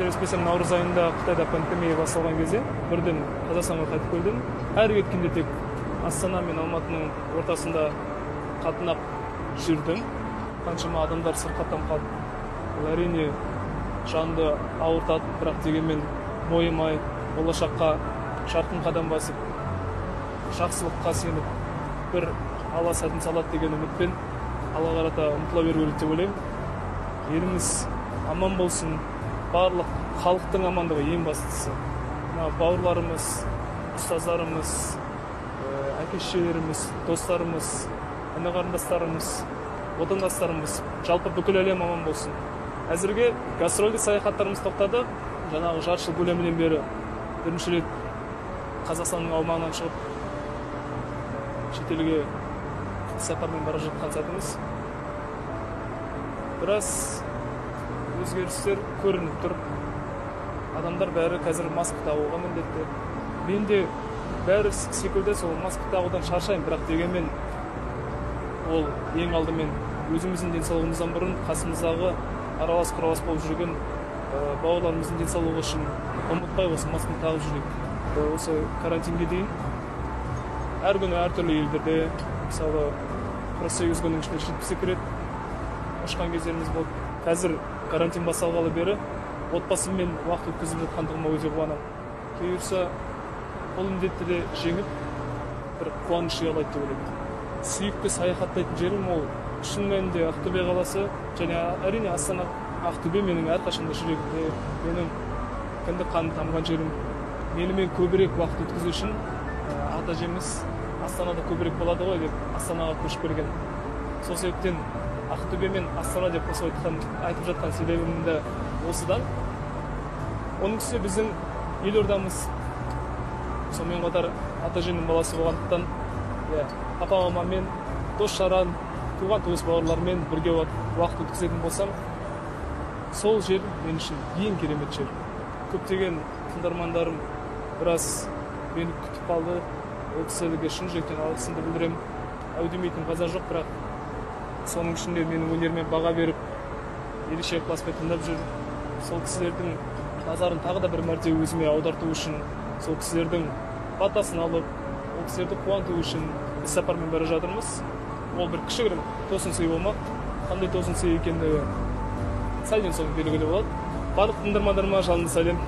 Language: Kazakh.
қателеспесем наурыз айында қытайда пандемия басталған кезде бірден қазақстанға қайтып келдім. Әр кеткенде тек астана мен алматының ортасында қатынап жүрдім. Қаншама адамдар сырқаттанып қалды. Бұл әрине жанды ауыртады бірақ дегенмен мойымай болашаққа жарқын қадам басып жақсылыққа сеніп бір алла сәтін салады деген үмітпен алға қарата ұмтыла беру керек деп ойлаймын. Еліміз аман болсын. Барлық халықтың амандығы ең бастысы. Мына бауырларымыз ұстаздарымыз әке шешелеріміз достарымыз іні қарындастарымыз отандастарымыз жалпы бүкіл әлем аман болсын. Әзірге гастрольдік саяхаттарымыз тоқтады. Жаңағы жарты жыл көлемінен бері бірінші рет қазақстанның аумағынан шығып шетелге сапармен бара жатқан сәтіміз. Біраз өзгерістер көрініп тұр. Адамдар бәрі қазір маска тағуға міндетті. Мен де бәрі секілді сол маска тағудан шаршаймын бірақ дегенмен ол ең алдымен өзіміздің денсаулығымыздан бұрын қасымыздағы аралас құралас болып жүрген бауырларымыздың денсаулығы үшін ұмытпай осы масканы тағып жүрейік. Осы карантинге дейін әр күні әртүрлі елдерде мысалы қырық сегіз күннің ішінде жетпіс екі рет ұшқан кездеріміз болды. Қазір карантин басталғалы бері отбасыммен уақыт өткізіп жатқандығыма өте қуанамын. Бұйырса бұл індетті де жеңіп бір қуаныш ұялайды деп ойлаймын. Сүйікті саяхаттайтын жерім ол шын мәнінде ақтөбе қаласы және әрине астана ақтөбе менің әрқашанда жүрегімде менің кіндік қаным тамған жерім. Менімен көбірек уақыт өткізу үшін ата әжеміз астанада көбірек болады ғой деп астанаға көшіп келген. Сол себептен ақтөбе мен астана деп қосып айтқан айтып жатқан себебім де осыдан. Оның үстіне біздің елордамыз сонымен қатар ата әженің баласы болғандықтан иә папа мамамен дос жаран туған туыс бауырлармен бірге уақыт өткізетін болсам сол жер мен үшін ең керемет жер. Көптеген тыңдармандарым біраз мені күтіп қалды. Ол кісілерге шын жүректен алғысымды білдіремін. Әу демейтін қазақ жоқ бірақ соның ішінде менің өнеріме баға беріп ерекше ықыласпен тыңдап жүр. Сол кісілердің назарын тағы да бір мәрте өзіме аударту үшін сол кісілердің батасын алып ол кісілерді қуанту үшін іссапармен бара жатырмыз. Ол бір кішігірім тосын сый болмақ. Қандай тосын сый екендігі сәлден соң белгілі болады. Барлық тыңдармандарыма жалынды сәлем.